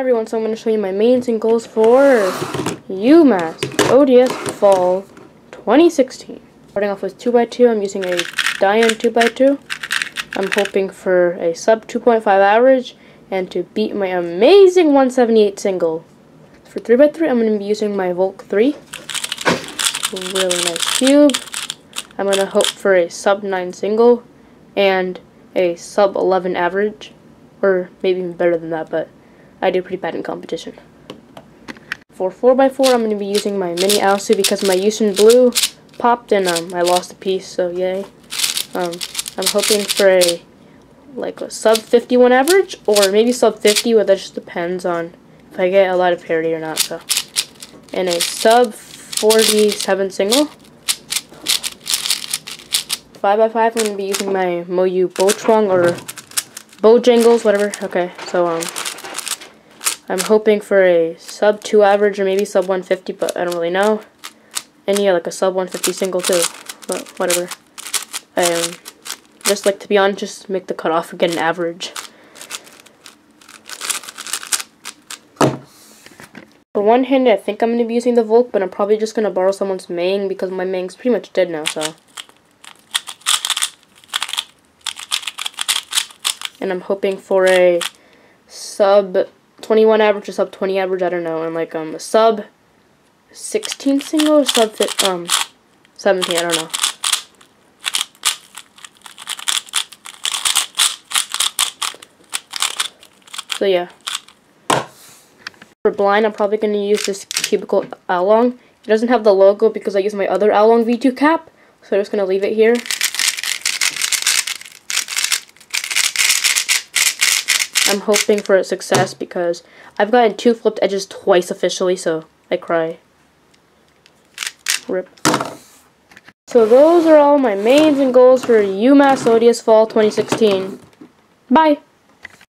everyone, so I'm going to show you my mains and goals for UMass ODS Fall 2016. Starting off with 2x2, I'm using a Dayan 2x2. I'm hoping for a sub 2.5 average and to beat my amazing 178 single. For 3x3, I'm going to be using my Valk 3. Really nice cube. I'm going to hope for a sub 9 single and a sub 11 average. Or maybe even better than that, but I did pretty bad in competition. For 4x4, I'm going to be using my mini Aosu because my YuXin Blue popped and um, I lost a piece, so yay. Um, I'm hoping for a like a sub 51 average or maybe sub 50, but that just depends on if I get a lot of parity or not. So, and a sub 47 single. 5x5, I'm going to be using my Moyu Bochuang or Bojangles, whatever. Okay, so um, I'm hoping for a sub 2 average or maybe sub 150, but I don't really know. And yeah, like a sub 150 single too, but whatever. Um, just like to be honest, just make the cutoff and get an average. For one hand, I think I'm going to be using the Valk, but I'm probably just going to borrow someone's Mang because my Mang's pretty much dead now, so. And I'm hoping for a sub 21 average or sub 20 average, I don't know, and like um a sub 16 single sub um 17, I don't know. So yeah. For blind, I'm probably going to use this cubicle Aolong. It doesn't have the logo because I use my other Aolong V2 cap, so I'm just going to leave it here. I'm hoping for a success because I've gotten two flipped edges twice officially, so I cry. Rip. So those are all my mains and goals for UMass ODS Fall 2016. Bye!